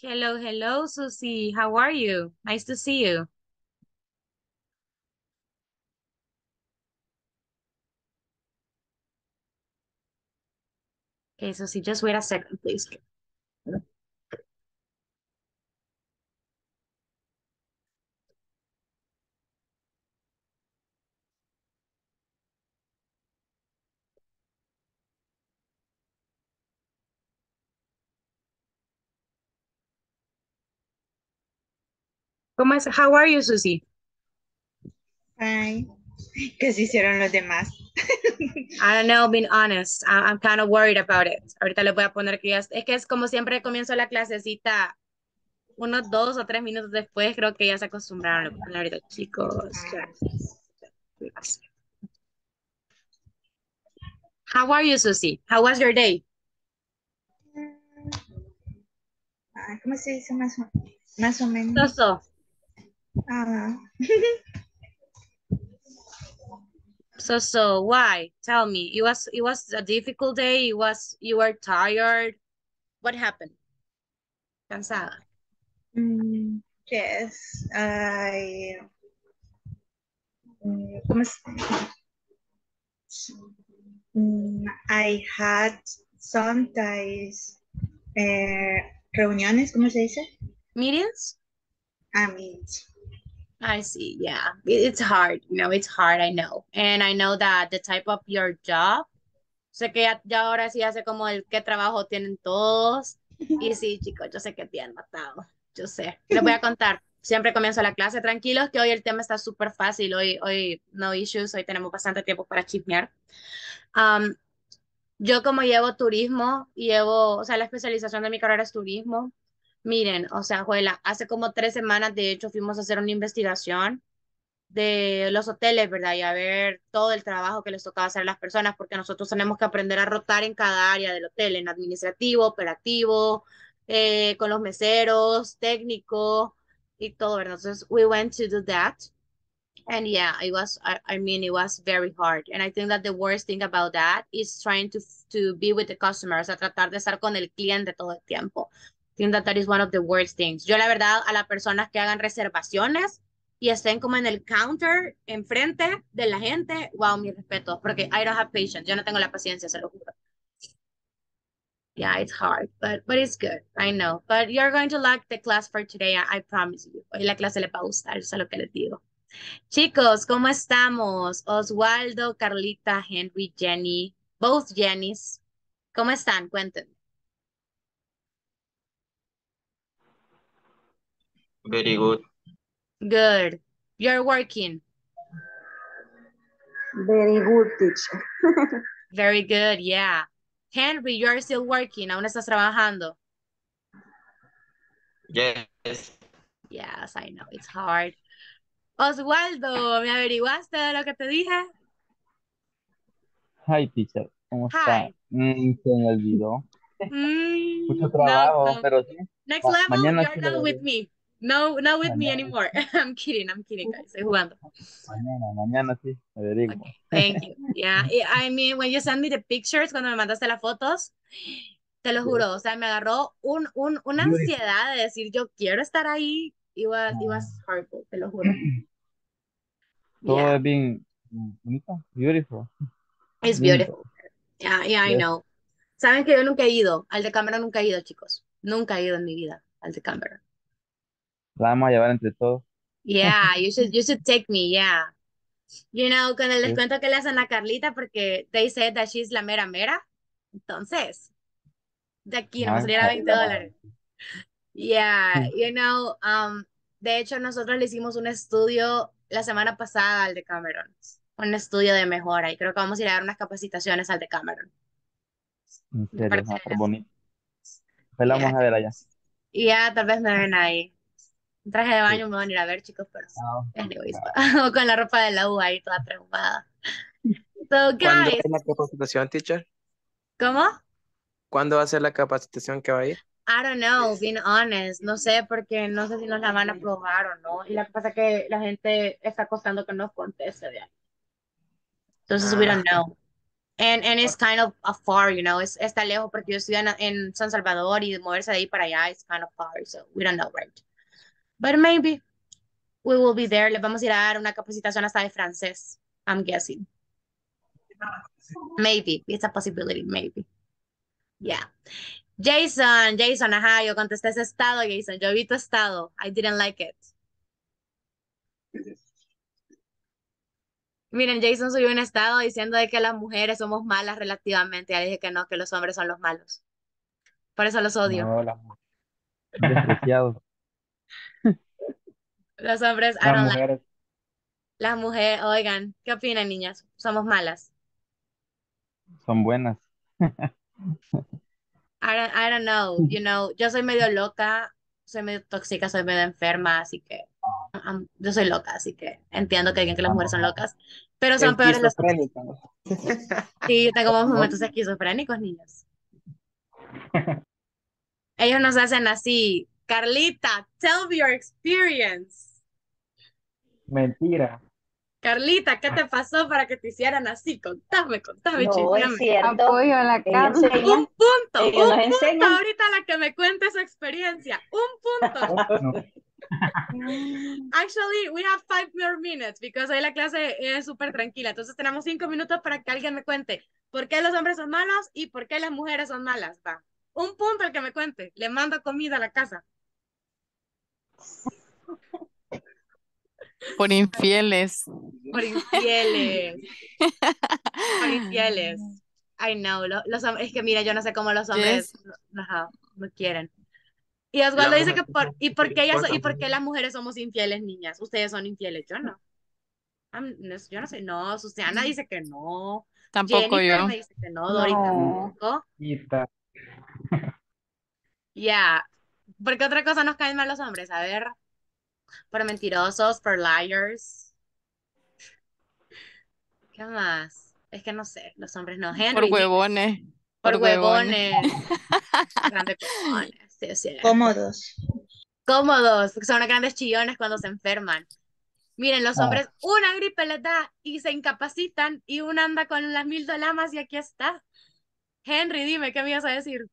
Hello, hello, Susie. How are you? Nice to see you. Okay, Susie, just wait a second, please. ¿Cómo es? How are you, Susie? Ay, ¿qué se hicieron los demás? I don't know, being honest. I- I'm kind of worried about it. Ahorita le voy a poner que ya... Es que es como siempre comienzo la clasecita unos dos o tres minutos después, creo que ya se acostumbraron. Ahorita, chicos. ya. How are you, Susie? How was your day? Ay, ¿Cómo se dice más o, más o menos? So, so. Ah, So, so, why? Tell me. It was, it was a difficult day. It was, you were tired. What happened? Cansada. mm, yes, I, mm, ¿cómo se- Mm, I had sometimes eh, reuniones, ¿cómo se dice? Meetings? I mean, I see. Yeah. It- It's hard. You know, it's hard. I know. And I know that the type of your job, sé que ya, ya ahora sí hace como el qué trabajo tienen todos. Y sí, chicos, yo sé que te han matado. Yo sé. Les voy a contar. Siempre comienzo la clase. Tranquilos que hoy el tema está súper fácil. Hoy, hoy no issues. Hoy tenemos bastante tiempo para chismear. Um, yo como llevo turismo, llevo, o sea, la especialización de mi carrera es turismo. Miren, o sea, Juela, hace como tres semanas, de hecho, fuimos a hacer una investigación de los hoteles, ¿verdad? Y a ver todo el trabajo que les tocaba hacer a las personas, porque nosotros tenemos que aprender a rotar en cada área del hotel, en administrativo, operativo, eh, con los meseros, técnico y todo, ¿verdad? Entonces, we went to do that. And yeah, it was, I, I mean, it was very hard. And I think that the worst thing about that is trying to, to be with the customer, o sea, tratar de estar con el cliente todo el tiempo. Think that that is one of the worst things. Yo, la verdad, a las personas que hagan reservaciones y estén como en el counter, enfrente de la gente, wow, mi respeto, porque I don't have patience, yo no tengo la paciencia, se lo juro. Yeah, it's hard, but, but it's good, I know. But you're going to like the class for today, I, I promise you. Hoy la clase le va a gustar, eso es lo que les digo. Chicos, ¿cómo estamos? Oswaldo, Carlita, Henry, Jenny, both Jennys. ¿Cómo están? Cuéntenme. Very good. Good. You're working. Very good, teacher. Very good, yeah. Henry, you're still working. Aún estás trabajando. Yes. Yes, I know, it's hard. Oswaldo, ¿me averiguaste lo que te dije? Hi, teacher. ¿Cómo está? Hi. Mm, se me olvidó. Mm, Mucho trabajo, no. pero sí. Next level, mañana you're not with me. No, not with me Mañana. anymore. I'm kidding, I'm kidding, guys. Estoy jugando. Mañana, mañana sí, averiguo. Okay, thank you. Yeah, I mean, when you send me the pictures, cuando me mandaste las fotos, te lo juro, o sea, me agarró un, un, una ansiedad de decir, yo quiero estar ahí. It was, it was horrible, te lo juro. Todo Yeah, es bien bonito, beautiful. it's beautiful. Yeah, yeah, I know. Saben que yo nunca he ido, al de cámara nunca he ido, chicos. Nunca he ido en mi vida al de cámara. La vamos a llevar entre todos. Yeah, you should, you should take me, yeah. You know, cuando les Yes. cuento que le hacen la Carlita, porque they said that she's la mera mera. Entonces, de aquí no me Ay, saliera 20 Carla. dólares. Yeah, you know, um, de hecho nosotros le hicimos un estudio la semana pasada al de Cameron, un estudio de mejora y creo que vamos a ir a dar unas capacitaciones al de Cameron. En serio, a bonito. Pues la Yeah. vamos a ver allá. Ya tal vez me ven ahí. En traje de Sí. baño me van a ir a ver, chicos, pero Ah, anyways, o con la ropa de la U ahí toda traumada. So, ¿Cuándo guys, es la capacitación, teacher? ¿cómo? ¿Cuándo va a ser la capacitación que va a ir? I don't know, being honest, no sé porque no sé si nos la van a aprobar o no. Y la que pasa es que la gente está costando que nos conteste de ahí. Entonces, we Ah, don't know. And, and it's kind of far, you know, es, está lejos porque yo estoy en, en San Salvador y moverse de ahí para allá es kind of far, so we don't know, right? But maybe we will be there. Les vamos a ir a dar una capacitación hasta de francés, I'm guessing. Maybe, it's a possibility, maybe. Yeah. Jason, Jason, ajá, yo contesté ese estado, Jason. Yo vi tu estado. I didn't like it. Miren, Jason subió un estado diciendo de que las mujeres somos malas relativamente. Ya dije que no, que los hombres son los malos. Por eso los odio. No, las mu- despreciados. Los hombres, I Las don't like. mujeres Las mujeres, oigan, ¿qué opinan, niñas? Somos malas. son buenas. I don't, I don't know, you know, yo soy medio loca, soy medio tóxica, soy medio enferma, así que um, yo soy loca, así que entiendo que digan que las mujeres son locas, pero son peores los hombres. Esquizofrénica. Sí, yo tengo momentos esquizofrénicos, niños. Ellos nos hacen así. Carlita, tell me your experience. Mentira. Carlita, ¿qué te pasó para que te hicieran así? Contame, contame, No, chismeame. es cierto. Apoyo a la Ella Carla. enseña, Un punto, ellos un nos punto enseñan. ahorita la que me cuente su experiencia. Un punto. No, Actually, we have five more minutes because hoy la clase es súper tranquila. Entonces tenemos cinco minutos para que alguien me cuente por qué los hombres son malos y por qué las mujeres son malas. Va. Un punto el que me cuente. Le mando comida a la casa. Por infieles. Por infieles. Por infieles. I know. lo- los hombres, es que mira, yo no sé cómo los hombres no, quieren. Y Osvaldo dice que por, ¿y por qué ellas y por qué las mujeres somos infieles, niñas? Ustedes son infieles, yo no. No, yo no sé, no, Susana dice que no. Tampoco Jennifer yo. me dice que no, Dori No. tampoco. Ya. ¿Por qué otra cosa nos caen mal los hombres? A ver. Por mentirosos, por liars. ¿Qué más? Es que no sé, los hombres no. Henry, Por huevones. Por por huevones. huevones. Grandes huevones, sí, sí. Cómodos. Cómodos, porque son grandes chillones cuando se enferman. Miren, los Ah. hombres, una gripe les da y se incapacitan y uno anda con las mil dolamas y aquí está. Henry, dime, ¿qué me ibas a decir?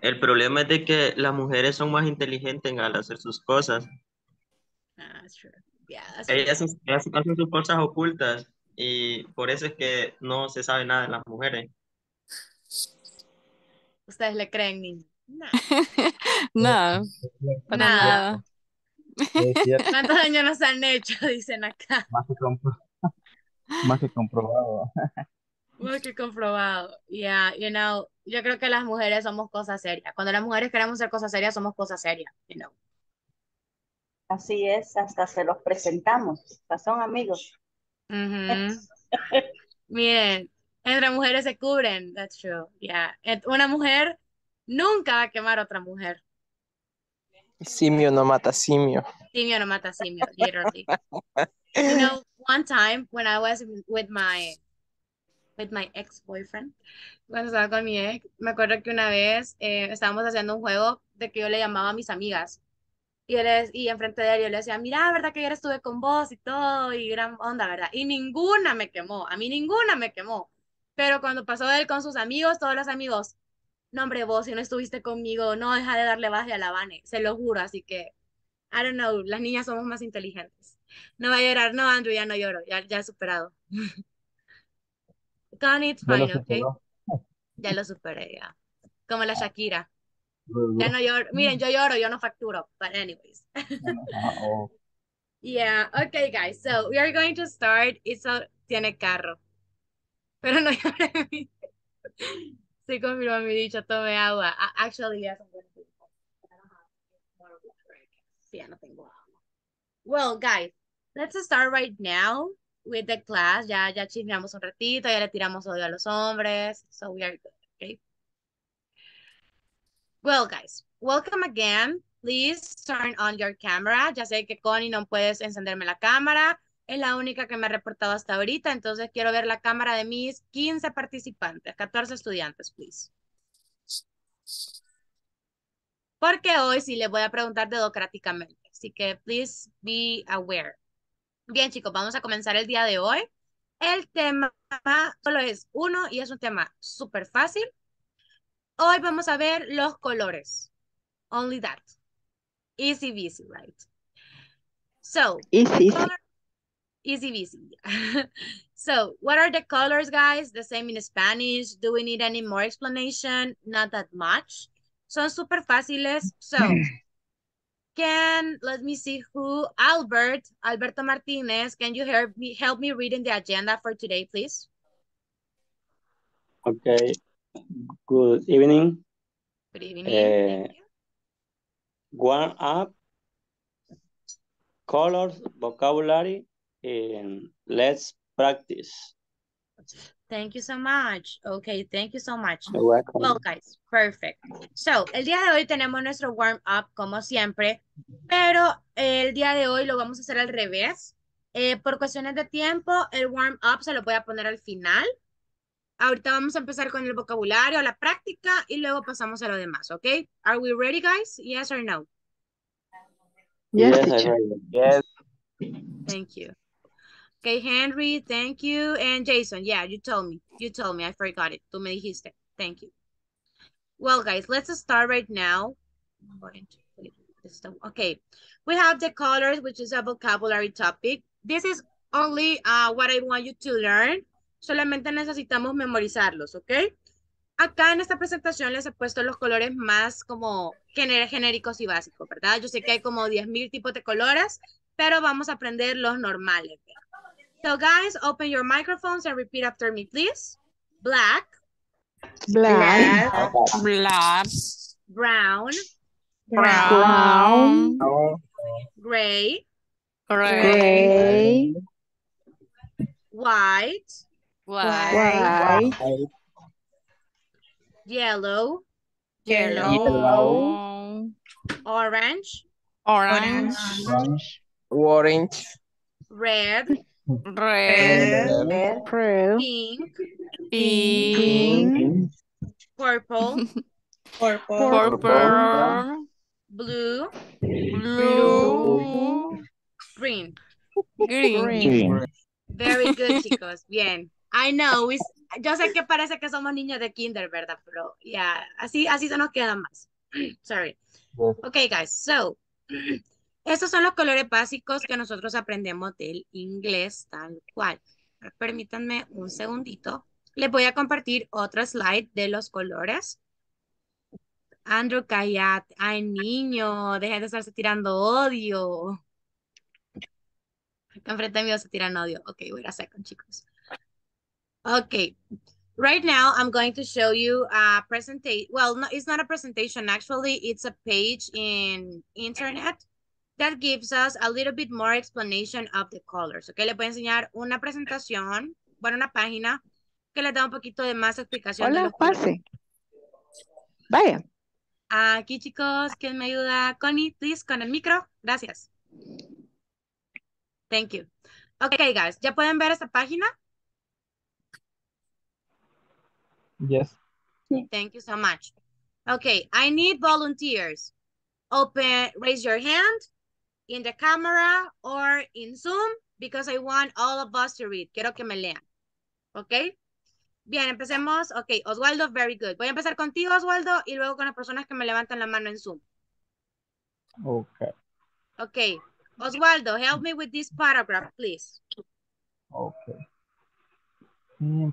El problema es de que las mujeres son más inteligentes al hacer sus cosas. Ah, that's true. Yeah. Ellas, hacen- ellas hacen sus cosas ocultas y por eso es que no se sabe nada de las mujeres. ¿Ustedes le creen, niños? No. Nada, para Nada. ¿Cuántos años nos han hecho? Dicen acá. más que, compro- más que comprobado. Muy que comprobado. Yeah, you know, yo creo que las mujeres somos cosas serias. Cuando las mujeres queremos ser cosas serias, somos cosas serias, you know. Así es, hasta se los presentamos. hasta Son amigos. Miren, entre mujeres se cubren, that's true. Yeah. Una mujer nunca va a quemar a otra mujer. Simio no mata simio. Simio no mata simio, literally. You know, one time when I was with my with my ex-boyfriend, cuando estaba con mi ex, me acuerdo que una vez eh, estábamos haciendo un juego de que yo le llamaba a mis amigas. Y, yo le, y enfrente de él yo le decía, mira, ¿verdad que ayer estuve con vos y todo? Y gran onda, ¿verdad? Y ninguna me quemó, a mí ninguna me quemó. Pero cuando pasó él con sus amigos, todos los amigos, no, hombre, vos, si no estuviste conmigo, no deja de darle baje a la Vane, se lo juro. Así que, I don't know, las niñas somos más inteligentes. No va a llorar, no, Andrew, ya no lloro, ya, ya he superado. Ya lo fine, ¿ok? superó. Ya lo superé, ya. Como la Shakira. Ya no lloro. Miren, yo lloro, yo no facturo. But anyways. Ah, oh. Yeah, okay, guys. So we are going to start. Eso tiene carro. Pero no llore. Sí, confirmó mi dicho, tome agua. Actually, yes, I'm going to do it. I don't have more water, I guess. Sí, ya no tengo agua. Well, guys, let's start right now with the class. Ya, ya chismeamos un ratito, ya le tiramos odio a los hombres. So we are good, okay? Well, guys, welcome again. Please turn on your camera. Ya sé que Connie no puedes encenderme la cámara. Es la única que me ha reportado hasta ahorita. Entonces quiero ver la cámara de mis 15 participantes, 14 estudiantes, please. Porque hoy sí les voy a preguntar dedocráticamente. Así que please be aware. Bien, chicos, vamos a comenzar el día de hoy El tema solo es uno y es un tema súper fácil. Hoy vamos a ver los colores. Only that. Easy, easy, right? So, Easy, easy. color- easy, easy. so, what are the colors, guys? The same in Spanish. Do we need any more explanation? Not that much. Son súper fáciles. So, can, let me see who, Albert, Alberto Martinez, can you help me, help me reading the agenda for today, please? Okay. Good evening. Good evening. Eh, you. Warm up. Colors, vocabulary, and let's practice. Thank you so much. Okay, thank you so much. You're welcome. Well, guys, perfect. So, el día de hoy tenemos nuestro warm-up como siempre, pero el día de hoy lo vamos a hacer al revés. Eh, por cuestiones de tiempo, el warm-up se lo voy a poner al final. Ahorita vamos a empezar con el vocabulario, la práctica, y luego pasamos a lo demás, ¿ok? Are we ready, guys? Yes or no? Yes, Yes. Thank you. Okay, Henry, thank you. And Jason, yeah, you told me. You told me. I forgot it. Tú me dijiste. Thank you. Well, guys, let's start right now. Okay, we have the colors, which is a vocabulary topic. This is only uh, what I want you to learn. Solamente necesitamos memorizarlos, ¿ok? Acá en esta presentación les he puesto los colores más como gener- genéricos y básicos, ¿verdad? Yo sé que hay como 10.000 tipos de colores, pero vamos a aprender los normales. So guys, open your microphones and repeat after me, please. Black, Black, Black, brown, brown, gray, gray, gray, white, white, white, yellow, yellow, Yellow. Orange. orange, orange, Orange. red, red, red, pink, pink, purple, purple, blue, blue, green. green. green. Very good, chicos. Bien. I know. we- yo sé que parece que somos niños de kinder, ¿verdad? Pero ya, así, así se nos queda más. Sorry. Okay, guys. So, estos son los colores básicos que nosotros aprendemos del inglés tal cual. Permítanme un segundito. Les voy a compartir otro slide de los colores. Andrew, cállate. Ay, niño, dejen de estarse tirando odio. Acá enfrente mío se tiran odio. Okay, wait a second, chicos. Okay. Right now, I'm going to show you a presentation. Well, no, it's not a presentation, actually. It's a page in internet that gives us a little bit more explanation of the colors. Okay, les voy a enseñar una presentación, bueno, una página que les da un poquito de más explicación de Hola, los pase. Vaya. Aquí, chicos, ¿quién me ayuda? Connie, please, con el micro. Gracias. Thank you. Okay, guys, ¿ya pueden ver esta página? Yes. Thank you so much. Okay, I need volunteers. Open, raise your hand in the camera or in Zoom because I want all of us to read. Quiero que me lean. Okay? Bien, empecemos. Okay, Oswaldo, very good. Voy a empezar contigo, Oswaldo, y luego con las personas que me levantan la mano en Zoom. Okay. Okay, Oswaldo, help me with this paragraph, please. Okay. Mm,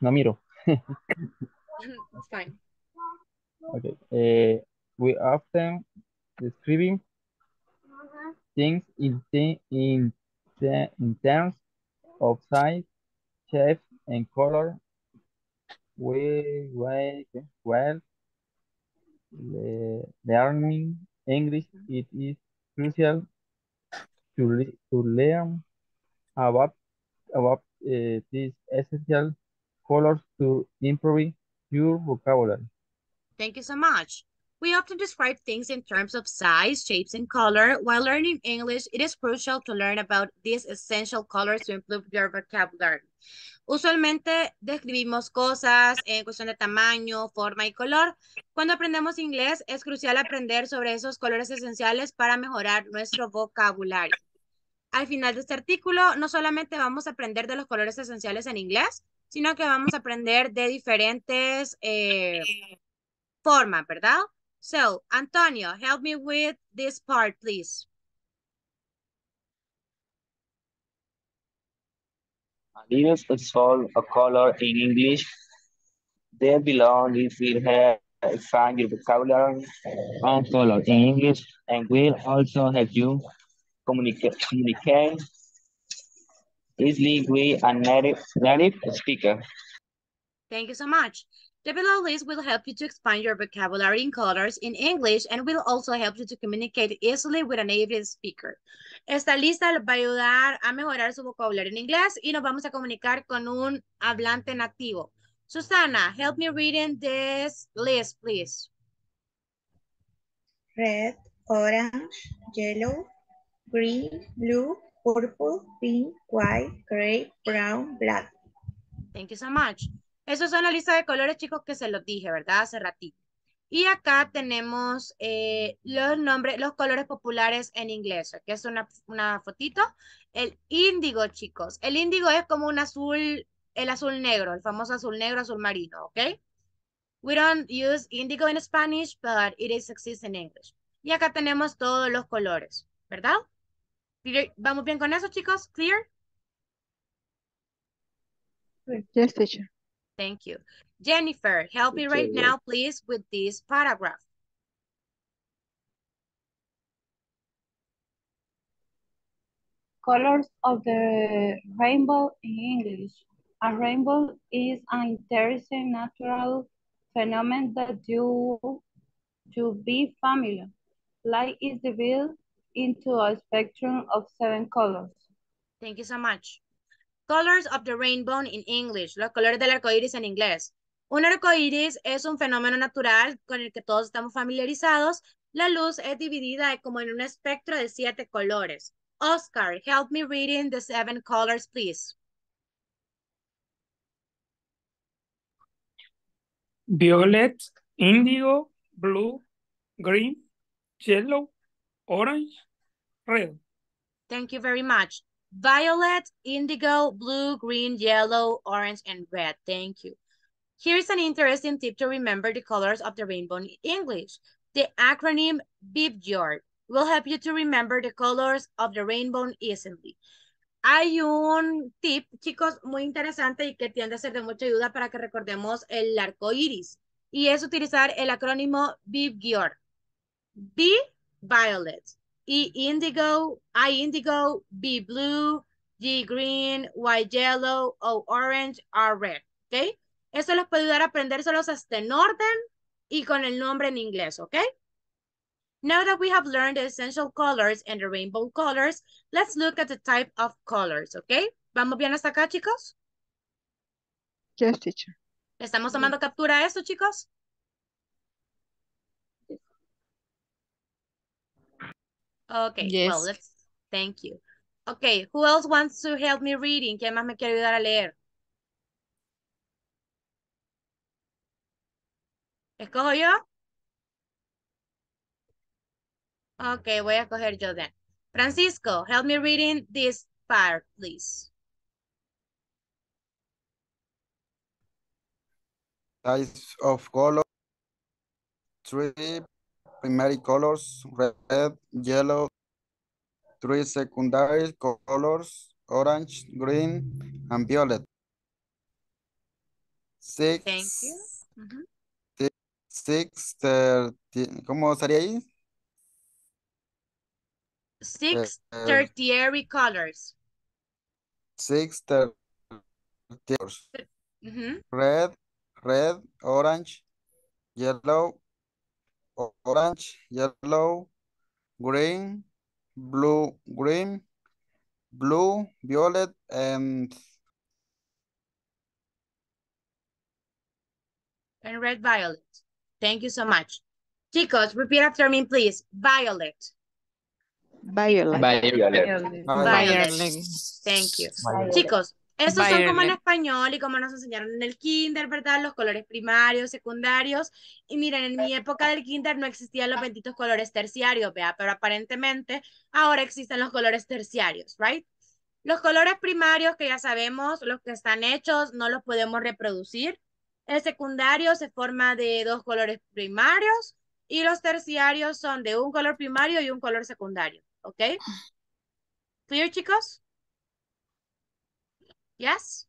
No miro. It's fine. Okay. Eh, we often describing things in in in terms of size, shape, and color. We we well le- learning English. It is crucial to to learn about about uh, these essential colors to improve your vocabulary. Thank you so much. We often describe things in terms of size, shapes, and color. While learning English, it is crucial to learn about these essential colors to improve your vocabulary. Usualmente describimos cosas en cuestión de tamaño, forma y color. Cuando aprendemos inglés, es crucial aprender sobre esos colores esenciales para mejorar nuestro vocabulario. Al final de este artículo, no solamente vamos a aprender de los colores esenciales en inglés, sino que vamos a aprender de diferentes eh, formas, ¿verdad? So, Antonio, help me with this part, please. Leaders solve a color in English. They belong if will help expand your vocabulary on color in English and will also help you communicate communicate easily with a native native speaker. Thank you so much. The below list will help you to expand your vocabulary in colors in English and will also help you to communicate easily with a native speaker. Esta lista va a ayudar a mejorar su vocabulario en inglés y nos vamos a comunicar con un hablante nativo. Susana, help me reading this list, please. red, orange, yellow, green, blue, purple, pink, white, gray, brown, black. Thank you so much. Esos son la lista de colores, chicos, que se los dije, ¿verdad? Hace ratito. Y acá tenemos eh, los nombres, los colores populares en inglés, que es una, una fotito. El índigo, chicos. El índigo es como un azul, el azul negro, el famoso azul negro, azul marino, ¿ok? We don't use indigo in Spanish, but it is exists in English. Y acá tenemos todos los colores, ¿verdad? ¿Vamos bien con eso, chicos? ¿Clear? Yes, teacher. Thank you. Jennifer, help me right now, please, with this paragraph. Colors of the rainbow in English. A rainbow is an interesting natural phenomenon that you should be familiar. Light is divided into a spectrum of seven colors. Thank you so much. Colors of the rainbow in English. Los colores del arco iris en inglés. Un arco iris es un fenómeno natural con el que todos estamos familiarizados. La luz es dividida como en un espectro de siete colores. Oscar, help me reading the seven colors, please. violet, indigo, blue, green, yellow, orange, red. Thank you very much. Violet, indigo, blue, green, yellow, orange, and red. Thank you. Here's an interesting tip to remember the colors of the rainbow in English. The acronym BIBJOR will help you to remember the colors of the rainbow easily. Hay un tip, chicos, muy interesante y que tiende a ser de mucha ayuda para que recordemos el arco iris. Y es utilizar el acrónimo BIBGIOR. B, violet. E, indigo. I, indigo. B, blue. G, green. Y, yellow. O, orange. R, red. ¿Ok? Eso les puede ayudar a aprendérselos hasta en orden y con el nombre en inglés. ¿Ok? Now that we have learned the essential colors and the rainbow colors, let's look at the type of colors, ¿ok? ¿Vamos bien hasta acá, chicos? Yes, teacher. ¿Estamos tomando captura de esto, chicos? Okay, well, let's, thank you. Okay, who else wants to help me reading? ¿Quién más me quiere ayudar a leer? ¿Escojo yo? Okay, voy a coger yo then. Francisco, help me reading this part, please. types of color. Three primary colors, red, yellow. Three secondary colors, orange, green, and violet. Six, Thank you. Ujú. six, ¿cómo sería ahí? Six eh. tertiary colors. Six ter- colors, Ujú. red, red, orange, yellow, orange, yellow, green, blue, green, blue, violet, and And red violet. Thank you so much. Chicos, repeat after me, please. Violet. Violet. Violet. Violet. Violet. Thank you. Violet. Chicos, Estos son como en español y como nos enseñaron en el kinder, ¿verdad? Los colores primarios, secundarios. Y miren, en mi época del kinder no existían los benditos colores terciarios, vea, pero aparentemente ahora existen los colores terciarios, ¿right? Los colores primarios que ya sabemos, los que están hechos, no los podemos reproducir. El secundario se forma de dos colores primarios y los terciarios son de un color primario y un color secundario, ¿ok? ¿Clear, chicos? Yes?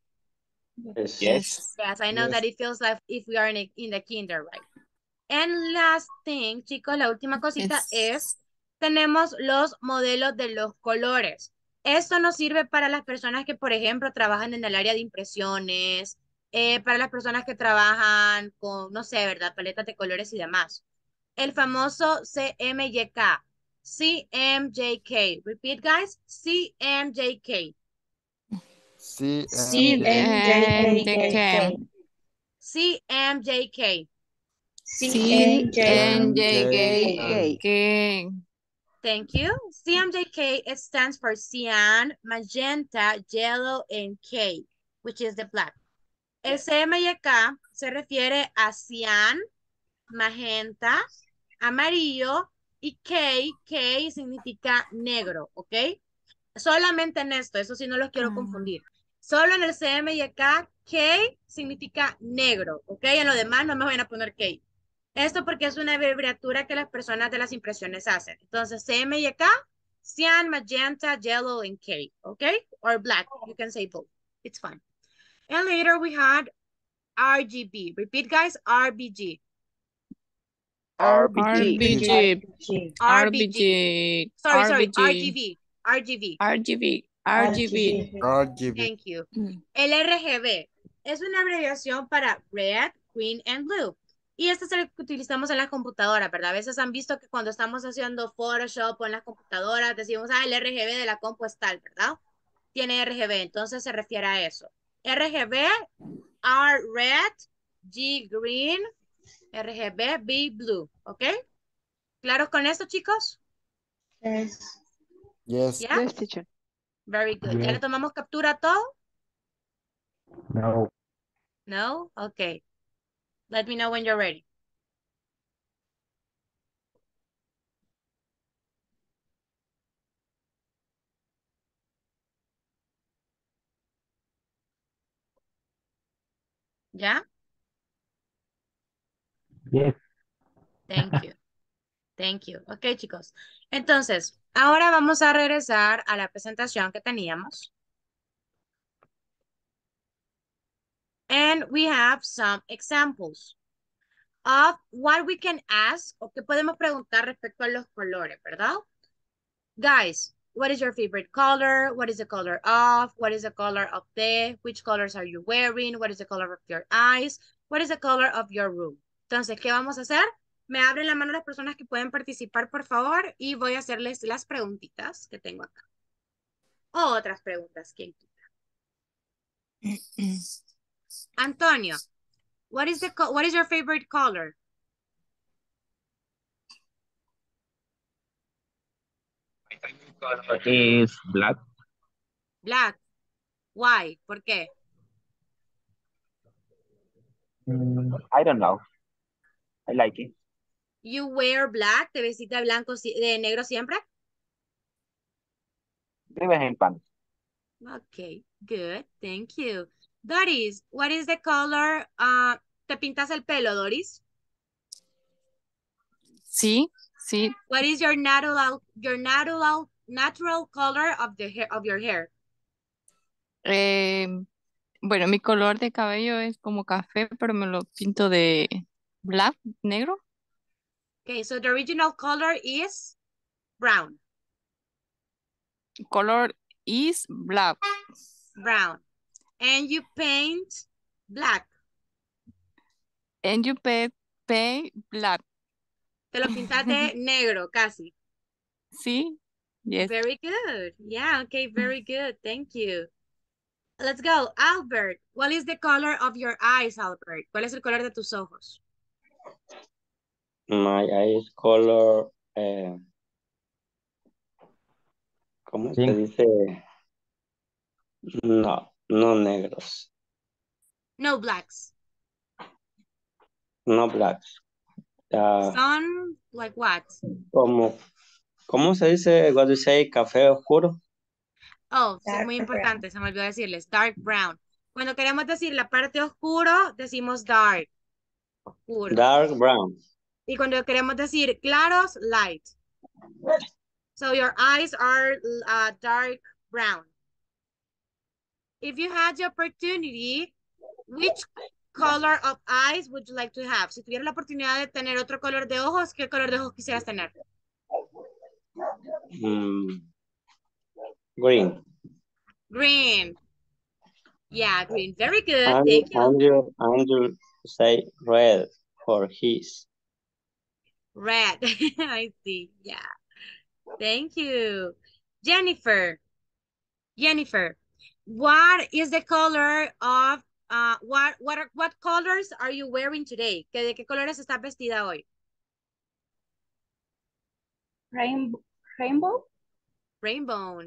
Yes. Yes. Yes, I know Yes. that it feels like if we are in, a- in the kinder, right? And last thing, chicos, la última cosita Yes. es, tenemos los modelos de los colores. Esto nos sirve para las personas que, por ejemplo, trabajan en el área de impresiones, eh, para las personas que trabajan con, no sé, ¿verdad? Paletas de colores y demás. El famoso CMYK, CMJK. Repeat, guys, CMJK. C, C, M, M, J, de K, qué? CMJK. Sí, M, J, K. K. Thank you. CMJK, stands for cyan, magenta, yellow, and K, which is the black. El CMYK se refiere a cian, magenta, amarillo y K, K significa negro, ¿ok? Solamente en esto, eso sí no los quiero Ah. confundir. Solo en el CMYK, K significa negro, ¿ok? En lo demás no me van a poner K. Esto porque es una abreviatura que las personas de las impresiones hacen. Entonces, CMYK, cyan, magenta, yellow, and K, ¿ok? Or black, you can say both. It's fine. And later we had RGB. Repeat, guys, RBG. RBG. RBG. G, RBG. Sorry, sorry, RBG. RGB. RGB. RGB. RGB. RGB. Thank you. Mm. El RGB es una abreviación para Red, Green, and Blue. Y este es el que utilizamos en las computadoras, ¿verdad? A veces han visto que cuando estamos haciendo Photoshop o en las computadoras decimos, ah, el RGB de la compu es tal, ¿verdad? Tiene RGB, entonces se refiere a eso. RGB, R red, G green, RGB, B blue, ¿ok? ¿Claros con esto, chicos? yes. Yes. Yes, teacher. Very good. ¿Ya le tomamos captura a todo? No. No? Okay. Let me know when you're ready. ¿Ya? Yes. Thank you. Thank you. Ok, chicos. Entonces, ahora vamos a regresar a la presentación que teníamos. And we have some examples of what we can ask o qué podemos preguntar respecto a los colores, ¿verdad? Guys, what is your favorite color? What is the color of? What is the color of the? Which colors are you wearing? What is the color of your eyes? What is the color of your room? Entonces, ¿qué vamos a hacer? Me abren la mano las personas que pueden participar, por favor, y voy a hacerles las preguntitas que tengo acá. O otras preguntas, ¿quién quita? Antonio, what is the co- what is your favorite color? Color is black. Black. Why? ¿Por qué? Mm, I don't know. I like it. You wear black, te vestís de blanco, de negro siempre? De vez en cuando. Okay, good, thank you. Doris, what is the color? ah, ¿Te pintas el pelo, Doris? Sí, sí. What is your natural, your natural, natural color of the hair, of your hair? Eh, bueno, mi color de cabello es como café, pero me lo pinto de black, negro. Okay, so the original color is brown, Color is black. brown. And you paint black. And you pay, pay black. Te lo pintas de negro, casi. Sí, yes. Very good. Yeah, okay, very good. Thank you. Let's go. Albert, what is the color of your eyes, Albert? ¿Cuál es el color de tus ojos? My eyes color, eh, ¿cómo se dice? No, no negros, No blacks. no blacks. Son like what? como, ¿cómo se dice? What do you say? Café oscuro. Oh, es Dark muy brown. importante, se me olvidó decirles. Dark brown. Cuando queremos decir la parte oscuro, decimos dark. Oscuro. Dark brown. Y cuando queremos decir claros, light. So your eyes are uh, dark brown. If you had the opportunity, which color of eyes would you like to have? Si tuvieras la oportunidad de tener otro color de ojos, ¿qué color de ojos quisieras tener? Mm, green. Green. Yeah, green. Very good. And, Thank you. and you, and you say red for his. Red. I see. Yeah. Thank you. Jennifer. Jennifer, what is the color of uh what what are, what colors are you wearing today? ¿Que ¿De qué colores está vestida hoy? Rainbow. Rainbow. Rainbow.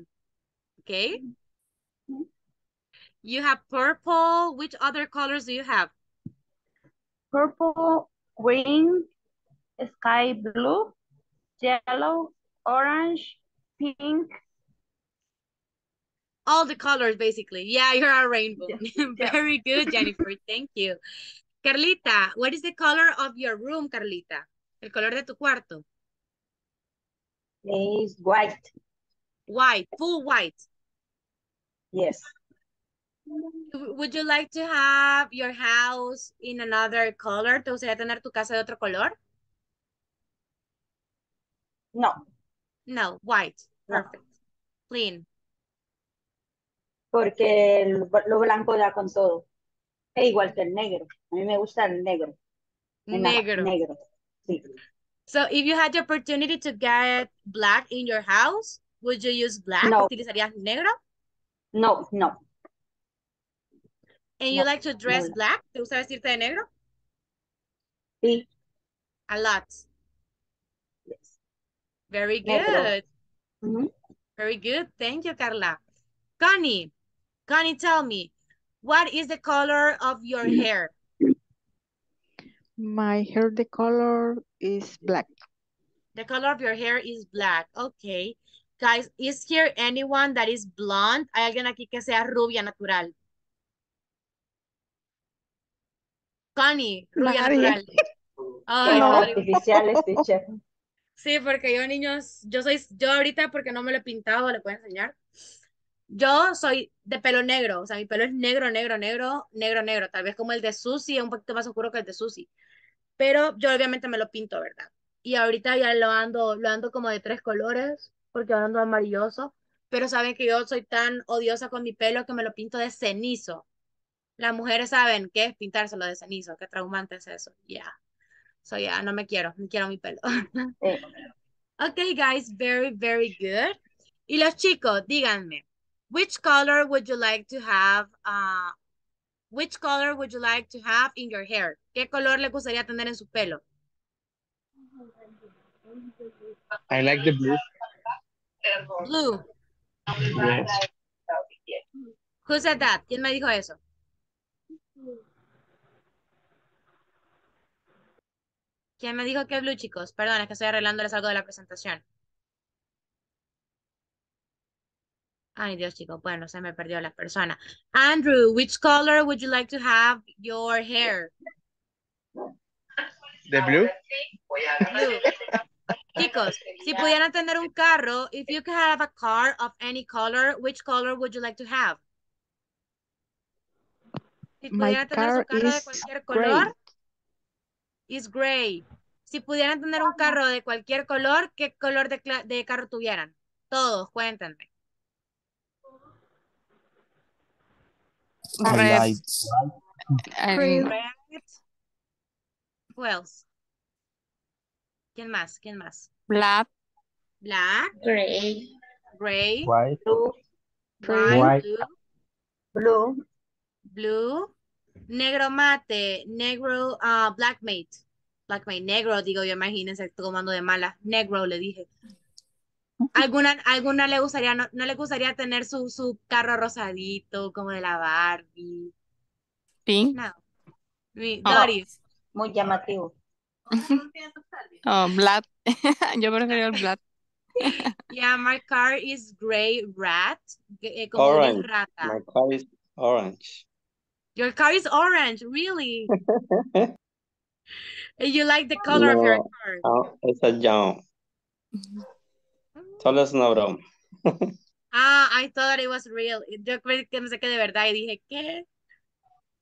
Okay. You have purple. Which other colors do you have? Purple. Green. Sky blue. Yellow. Orange. Pink. All the colors, basically. Yeah, you're a rainbow. yeah. Very good, Jennifer. Thank you. Carlita, what is the color of your room, Carlita? El color de tu cuarto. It's white. White, full white. Yes. Would you like to have your house in another color? ¿Te gustaría tener tu casa de otro color? No. No, white. No. Perfect. Clean. Porque el- lo blanco da con todo. Es igual que el negro. A mí me gusta el negro. Negro. Negro. Sí. So if you had the opportunity to get black in your house, would you use black? No. ¿Utilizarías negro? No, no. And you No, like to dress no. black? ¿Te gusta vestirte de negro? Sí. A lot. Yes. Very Negro. good. Ujú. Very good. Thank you, Carla. Connie, Connie, tell me, what is the color of your mm-hmm. hair? My hair, the color is black. The color of your hair is black. Okay. Guys, is here anyone that is blonde? ¿Hay alguien aquí que sea rubia natural? Connie, rubia Nadie. natural. Ay, Fuegos sorry. artificiales, teacher. Sí, porque yo, niños, yo soy, yo ahorita porque no me lo he pintado, le puedo enseñar. Yo soy de pelo negro, o sea, mi pelo es negro, negro, negro, negro, negro, tal vez como el de Susi, un poquito más oscuro que el de Susi. Pero yo obviamente me lo pinto, ¿verdad? Y ahorita ya lo ando, lo ando como de tres colores, porque ahora ando amarilloso. Pero saben que yo soy tan odiosa con mi pelo que me lo pinto de cenizo. Las mujeres saben qué es pintárselo de cenizo, qué traumante es eso. Ya. So, ya, no me quiero, me quiero mi pelo. Eh, Okay, guys, very, very good. Y los chicos, díganme, which color would you like to have, uh, which color would you like to have in your hair? ¿Qué color le gustaría tener en su pelo? I like the blue. Blue. Yes. Who said that? ¿Quién me dijo eso? ¿Quién me dijo que es blue, chicos? Perdón, es que estoy arreglándoles algo de la presentación. Ay, Dios, chicos. Bueno, se me perdió la persona. Andrew, which color would you like to have your hair? The blue? Blue. Chicos, si pudieran tener un carro, if you could have a car of any color, which color would you like to have? Si My pudieran tener su car carro de is cualquier gray. color, is gray. Si pudieran tener un carro de cualquier color, ¿qué color de, carro tuvieran? Todos, cuéntenme. Red. Green. Red. Who else? ¿Quién más? ¿Quién más? black, Black, Gray. gray, white, blue, white, White. blue, blue, blue, negro mate, negro, ah, black mate, black mate, negro, digo yo, imagínense tomando de mala, negro le dije. ¿Alguna, alguna le gustaría, no, no le gustaría tener su, su carro rosadito, como de la Barbie? Pink. No. Mi, Oh. Doris. Muy llamativo. Oh, black. Yo prefiero el black. Yeah, my car is gray rat. eh, como gris Orange. rata. My car is orange. Your car is orange, really? And you like the color of your No, car? ah, esa ya. Solo es una broma. Ah, I thought it was real. Yo creí que pensé que de verdad y dije, ¿qué?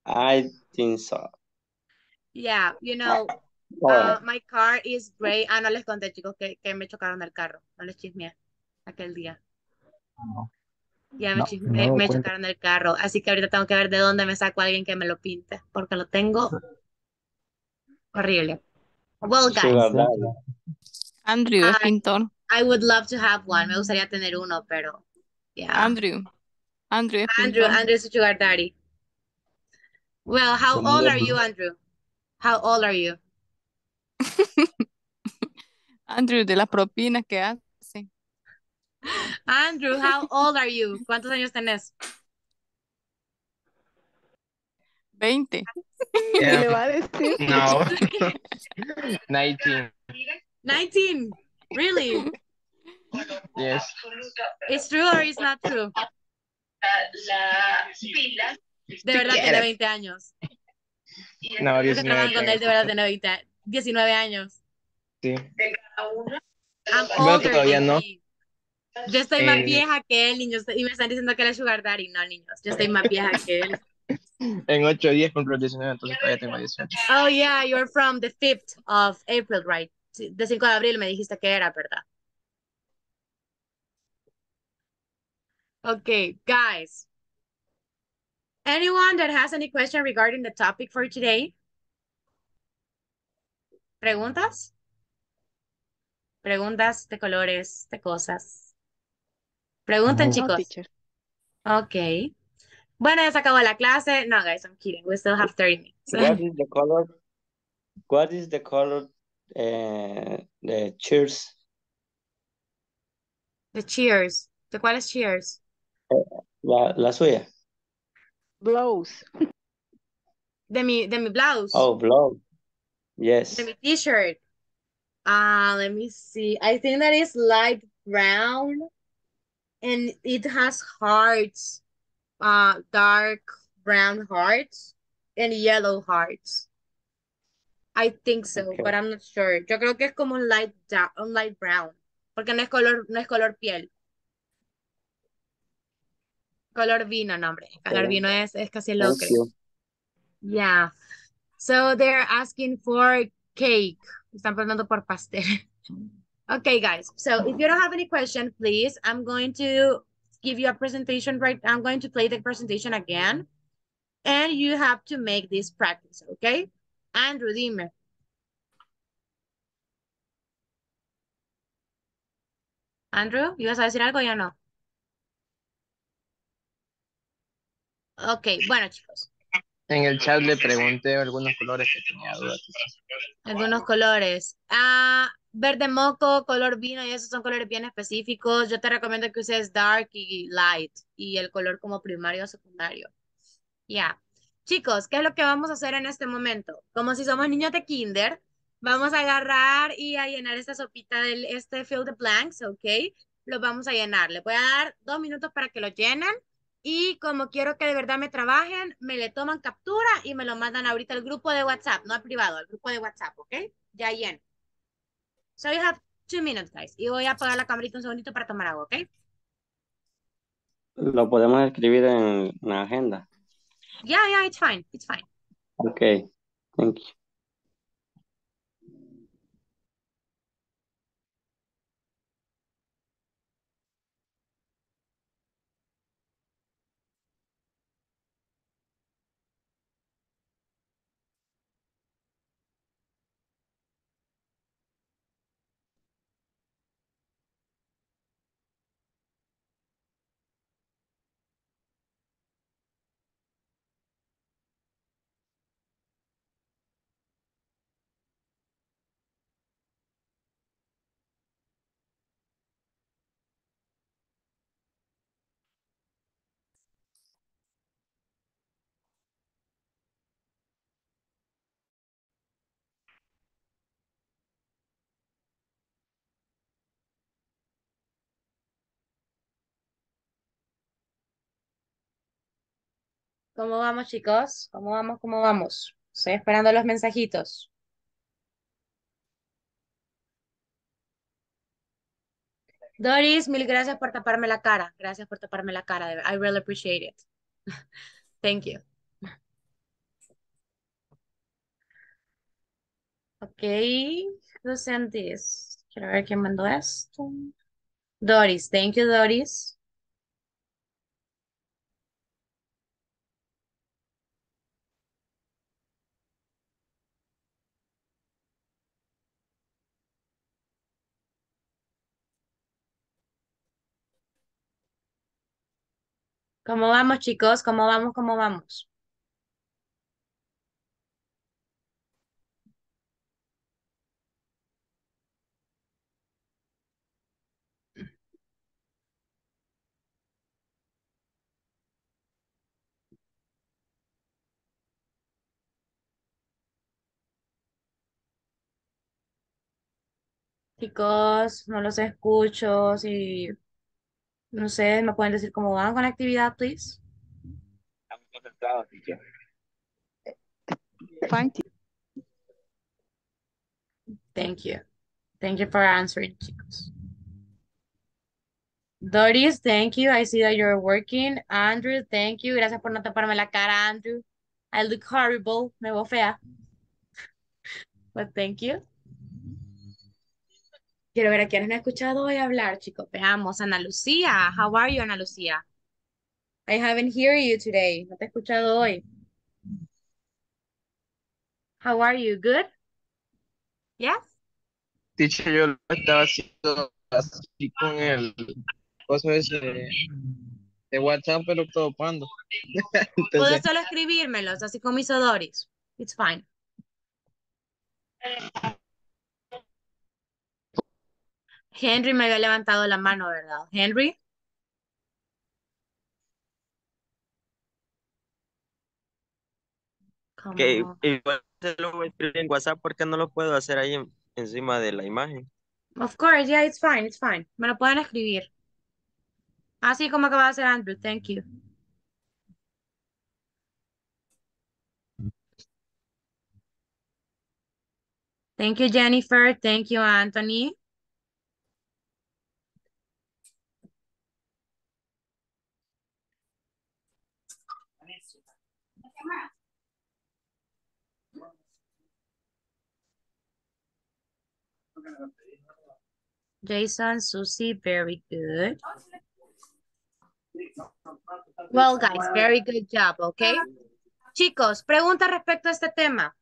I think so. Yeah, you know, Alright. uh, my car is gray. Ah, no les conté, chicos, que, que me chocaron el carro. No les chismeé aquel día. No. Ya me, No, chismeé- no me doy me cuenta. chocaron el carro. Así que ahorita tengo que ver de dónde me saco a alguien que me lo pinte, porque lo tengo horrible. Well, guys. Andrew es I, pintor. I would love to have one. Me gustaría tener uno, pero yeah. Andrew. Andrew es Andrew, pintor. Andrew is sugar daddy. Well, how old are you. Andrew? How old are you? Andrew, de las propinas que hace. Andrew, how old are you? ¿Cuántos años tenés? 20. ¿Qué le va a decir? No. 19. 19. Really? Yes. It's true or it's not true? De verdad tiene quieres. 20 años. No, Los que 19 trabajan con él de verdad tiene 20, a- 19 años. Sí. I'm Bueno, older todavía than no. he. Yo estoy más Eh, vieja que él, niños, y me están diciendo que él es sugar daddy. No, niños, yo estoy más vieja que él. En 8 días cumplo 19, entonces todavía tengo 18. Oh, yeah, you're from the 5th of April, right? De 5 de abril me dijiste que era, ¿verdad? Okay, guys. Anyone that has any question regarding the topic for today? ¿Preguntas? Preguntas de colores, de cosas. Pregunten, No. Chicos. teacher. Okay. Bueno, ya se acabó la clase. No, guys, I'm kidding. We still have 30 minutes. What is the color? What is the color? Uh, the cheers. The cheers. ¿De cuáles cheers? La, la suya. Blows. De mi, de mi blouse. Oh, blow. Yes. De mi t-shirt. Uh, let me see. I think that is light brown and it has hearts, uh, dark brown hearts and yellow hearts. I think so, Okay. but I'm not sure. Yo creo que es como un light, un light brown, porque no es color, no es color piel. Color vino, no, hombre. Color Okay. vino es, es casi el ocre. Yeah. So they're asking for cake. Están preguntando por pastel. Okay, guys. So if you don't have any question, please, I'm going to give you a presentation right. I'm going to play the presentation again. And you have to make this practice, okay? Andrew, dime. Andrew, ¿ibas a decir algo ya no? Ok, bueno, chicos. En el chat le pregunté algunos colores que tenía dudas. Algunos colores. Ah, verde moco, color vino y esos son colores bien específicos. Yo te recomiendo que uses dark y light y el color como primario o secundario. Ya. Chicos, ¿qué es lo que vamos a hacer en este momento? Como si somos niños de kinder, vamos a agarrar y a llenar esta sopita del este fill the blanks, ¿ok? Lo vamos a llenar. Les voy a dar dos minutos para que lo llenen. Y como quiero que de verdad me trabajen, me le toman captura y me lo mandan ahorita al grupo de WhatsApp, no al privado, al grupo de WhatsApp, ¿ok? Ya lleno. So you have two minutes, guys. Y voy a apagar la camarita un segundito para tomar agua, ¿ok? Lo podemos escribir en la agenda. Yeah, yeah, it's fine. It's fine. Okay. Thank you. ¿Cómo vamos, chicos? ¿Cómo vamos? ¿Cómo vamos? Estoy esperando los mensajitos. Doris, mil gracias por taparme la cara. Gracias por taparme la cara. I really appreciate it. Thank you. Ok, this? Quiero ver quién mandó esto. Doris, thank you, Doris. ¿Cómo vamos, chicos? ¿Cómo vamos? ¿Cómo vamos? Chicos, no los escucho. Si, no sé, ¿me pueden decir cómo van con la actividad, please? Estamos concentrados, teacher. Fine. Thank you. Thank you for answering, chicos. Doris, thank you. I see that you're working. Andrew, thank you. Gracias por no taparme la cara, Andrew. I look horrible. Me veo fea. But thank you. Quiero ver a quiénes me han escuchado hoy hablar, chicos. Veamos, Ana Lucía. How are you, Ana Lucía? I haven't heard you today. No te he escuchado hoy. How are you? Good? Yes? Teacher, yo lo estaba haciendo así con el coso ese de, de WhatsApp, pero topando. Puedes Entonces, solo escribírmelos, así como hizo Doris. It's fine. Henry me había levantado la mano, ¿verdad? Henry. Que igual se lo voy a escribir en WhatsApp porque no lo puedo hacer ahí en- encima de la imagen. Of course, yeah, it's fine, it's fine. Me lo pueden escribir. Así como acaba de hacer Andrew, thank you. Thank you, Jennifer. Thank you, Anthony. Jason, Susie, very good. Well, guys, very good job, okay? Chicos, pregunta respecto a este tema.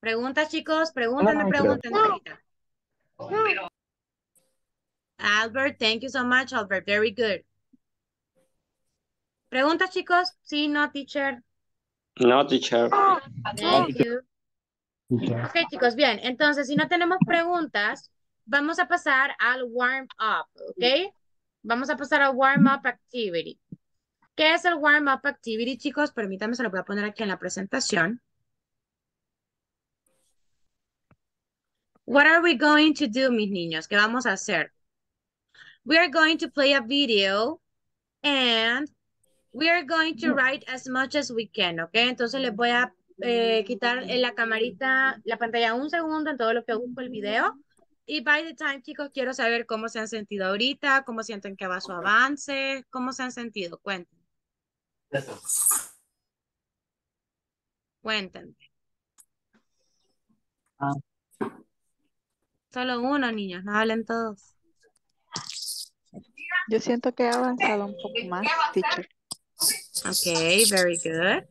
Preguntas, chicos, pregúntenme, pregúntenme ahorita. Albert, thank you so much, Albert. Very good. Preguntas, chicos. Sí, no, teacher. No, teacher. Thank you. Ok, chicos, bien. Entonces, si no tenemos preguntas, vamos a pasar al warm up, ¿ok? Vamos a pasar al warm up activity. ¿Qué es el warm up activity, chicos? Permítanme, se lo voy a poner aquí en la presentación. What are we going to do, mis niños? ¿Qué vamos a hacer? We are going to play a video and we are going to write as much as we can, ¿ok? Entonces les voy a eh, quitar en la camarita, la pantalla un segundo en todo lo que busco el video. Y by the time, chicos, quiero saber cómo se han sentido ahorita, cómo sienten que va su avance, cómo se han sentido. Cuenten. Cuéntenme. Solo uno, niños, no hablen todos. Yo siento que he avanzado un poco más, teacher. Ok, very good.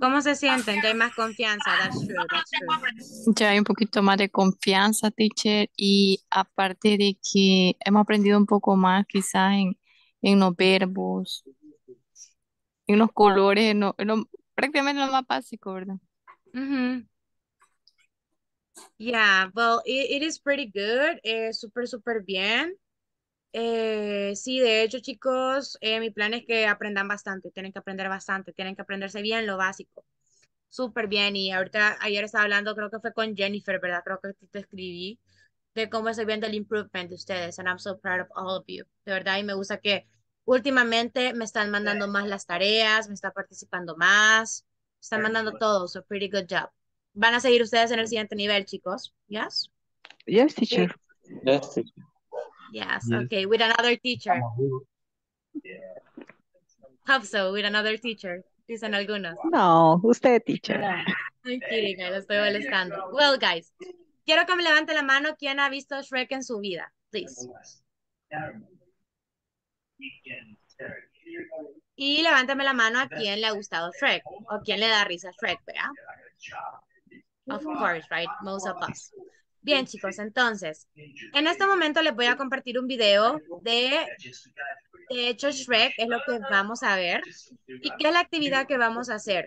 ¿Cómo se sienten? Ya hay más confianza. That's true, that's true. Ya hay un poquito más de confianza, teacher, y aparte de que hemos aprendido un poco más quizás en, en los verbos, en los colores, en lo- en lo- prácticamente lo más básico, ¿verdad? Mhm. Yeah, well, it, it is pretty good. Eh, súper, súper bien. Eh, sí, de hecho, chicos, eh, mi plan es que aprendan bastante. Tienen que aprender bastante. Tienen que aprenderse bien lo básico. Súper bien. Y ahorita, ayer estaba hablando, creo que fue con Jennifer, ¿verdad? Creo que te escribí de cómo estoy viendo el improvement de ustedes. And I'm so proud of all of you. De verdad, y me gusta que últimamente me están mandando más las tareas, me está participando más, están mandando todo, so pretty good job. Van a seguir ustedes en el siguiente nivel, chicos. Yes? Yes, teacher. Yes, teacher. Yes, Yes. okay, with another teacher. Hope so, with another teacher. Dicen algunos. No, usted, teacher. I'm kidding, guys, lo estoy molestando. Well, guys, quiero que me levante la mano quien ha visto Shrek en su vida, please. Y levántame la mano a quien le ha gustado Shrek o quien le da risa a Shrek, ¿verdad? Of course, right? Most of us. Bien, chicos, entonces, en este momento les voy a compartir un video de, de hecho, Shrek es lo que vamos a ver. ¿Y qué es la actividad que vamos a hacer?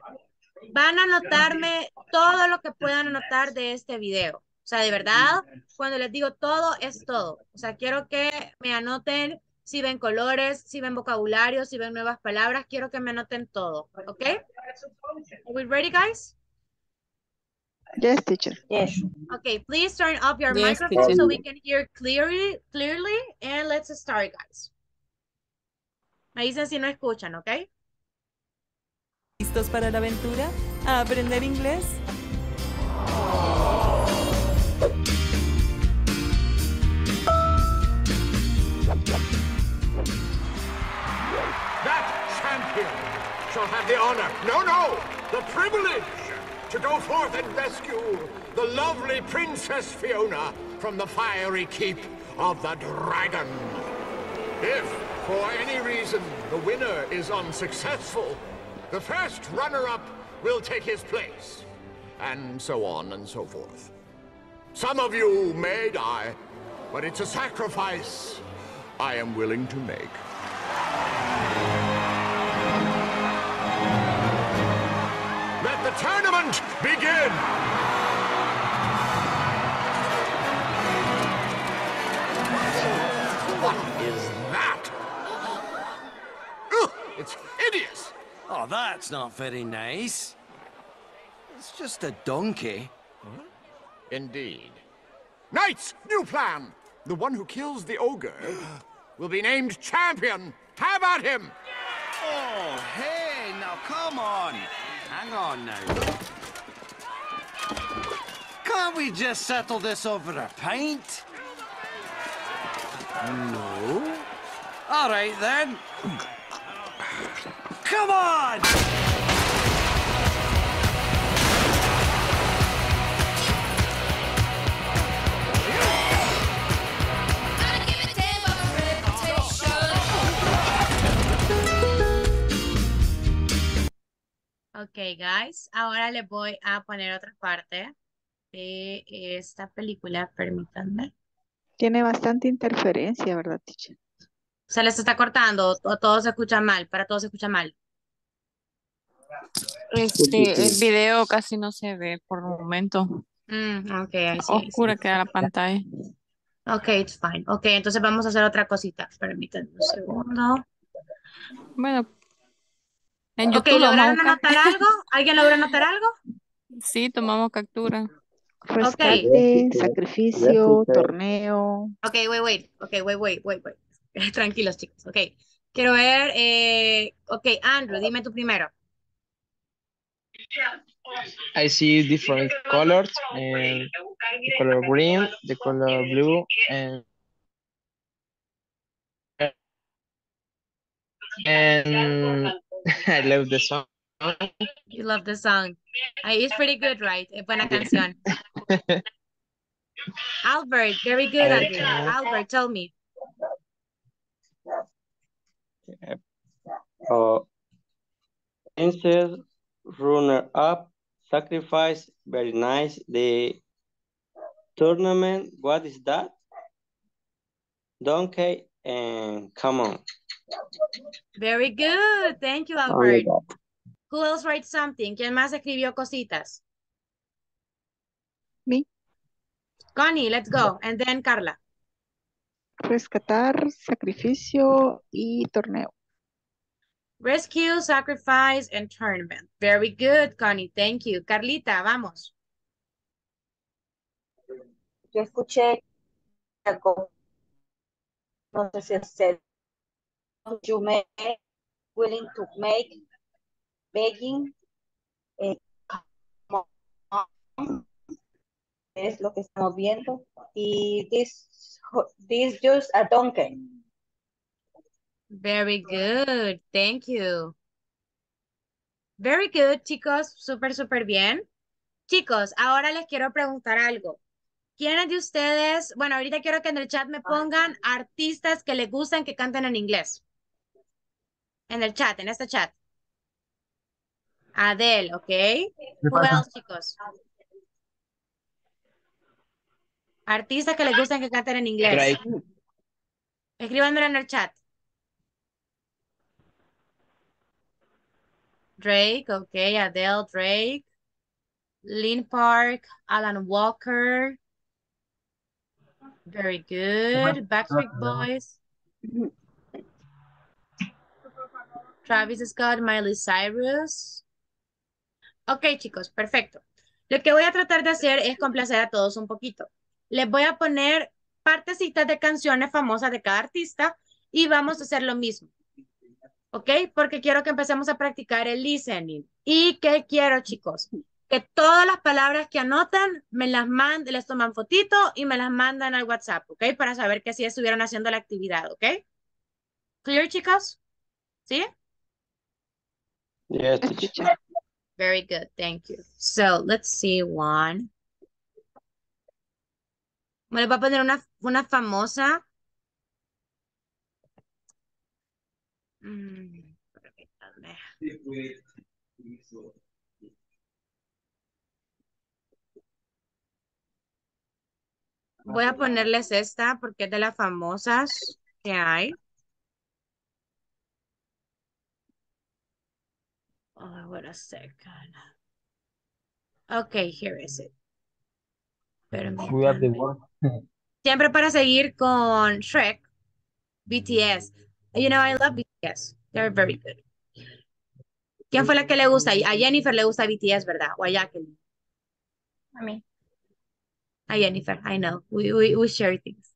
Van a anotarme todo lo que puedan anotar de este video. O sea, de verdad, cuando les digo todo, es todo. O sea, quiero que me anoten si ven colores, si ven vocabulario, si ven nuevas palabras. Quiero que me anoten todo. ¿Ok? Are we ready, guys? Yes, teacher. Yes. Okay, please turn up your Yes, microphone teacher. so we can hear clearly, clearly, and let's start, guys. Me dicen si no escuchan, ¿ok? ¿Listos para la aventura? ¿A aprender inglés? That champion shall have the honor, no, no, the privilege to go forth and rescue the lovely Princess Fiona from the fiery keep of the dragon. If, for any reason, the winner is unsuccessful, the first runner-up will take his place, and so on and so forth. Some of you may die, but it's a sacrifice I am willing to make. Let the begin! What is that? Ugh, it's hideous! Oh, that's not very nice. It's just a donkey. Hmm? Indeed. Knights, new plan! The one who kills the ogre will be named champion! Have at him! Oh, hey, now come on. Hang on now. Can't we just settle this over a pint? No. All right then. Come on! Ok, guys. Ahora les voy a poner otra parte de esta película. Permítanme. Tiene bastante interferencia, ¿verdad, teacher? ¿Se les está cortando o todo se escucha mal? Para todos se escucha mal. Este, el video casi no se ve por el momento. Mm, ok, ahí sí, ahí sí. Oscura queda la pantalla. Ok, it's fine. Ok, entonces vamos a hacer otra cosita. Permítanme un segundo. Bueno, en Ok, YouTube ¿lograron anotar algo? ¿Alguien logró anotar algo? Sí, tomamos captura. Rescate, sacrificio, teacher. torneo. Ok, wait, wait. Ok, wait, wait, wait, wait. Tranquilos, chicos. Ok. Quiero ver. Eh... Ok, Andrew, dime tú primero. I see different colors and the color green, the color blue, and and I love the song. You love the song. It's pretty good, right? Es buena canción. Albert, very good, I Andrew. don't know. Albert, tell me. Uh, princess, runner up, sacrifice, very nice. The tournament, what is that? Donkey and come on. Very good. Thank you, Only Albert. Who else writes something? ¿Quién más escribió cositas? Connie, let's go. And then Carla. Rescatar, sacrificio y torneo. Rescue, sacrifice, and tournament. Very good, Connie. Thank you. Carlita, vamos. Yo escuché algo, no sé si es you make, willing to make, begging, eh, come on, es lo que estamos viendo. Y this, this just a donkey. Very good. Thank you. Very good, chicos. Súper, súper bien. Chicos, ahora les quiero preguntar algo. ¿Quiénes de ustedes, bueno, ahorita quiero que en el chat me pongan artistas que les gustan que canten en inglés? En el chat, en este chat. Adele, ¿ok? Who pasa? else, chicos? Artistas que les gustan que canten en inglés. Escríbanmelo en el chat. Drake, ok, Adele, Drake. Lynn Park, Alan Walker. Very good. Backstreet Boys. Travis Scott, Miley Cyrus. Ok, chicos, perfecto. Lo que voy a tratar de hacer es complacer a todos un poquito. Les voy a poner partecitas de canciones famosas de cada artista y vamos a hacer lo mismo. ¿Ok? Porque quiero que empecemos a practicar el listening. ¿Y qué quiero, chicos? Que todas las palabras que anotan me las manden, les toman fotito y me las mandan al WhatsApp, ¿ok? Para saber que sí estuvieron haciendo la actividad, ¿ok? ¿Clear, chicos? ¿Sí? Yes, teacher. Very good, thank you. So, let's see one. Les voy a poner una, una famosa. Mm. Voy a ponerles esta porque es de las famosas que hay. Oh, wait a second. Okay, here is it. Siempre para seguir con Shrek, BTS. You know, I love BTS. They're very good. ¿Quién fue la que le gusta? A Jennifer le gusta BTS, ¿verdad? O a Jacqueline. A mí. A Jennifer, I know. We, we, we share things.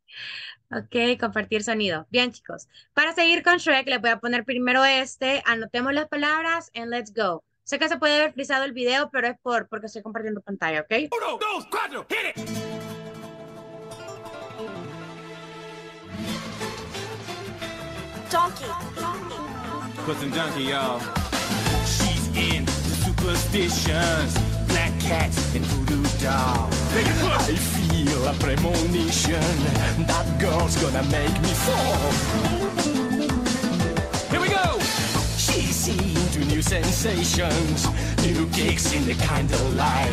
Ok, compartir sonido. Bien, chicos. Para seguir con Shrek, le voy a poner primero este. Anotemos las palabras and let's go. Sé que se puede ver frisado el video, pero es por porque estoy compartiendo pantalla, ¿ok? Uno, dos, cuatro, hit it! Donkey. Cousin Donkey, y'all. She's in superstitions, black cats and voodoo dolls. I feel a premonition that girl's gonna make me fall. Here we go! She's into new sensations, new gigs in the candlelight.